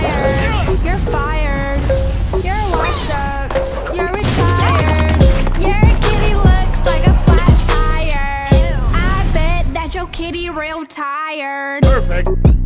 fired. You're fired. You're washed up. You're retired. Your kitty looks like a flat tire. I bet that your kitty real tired. Perfect.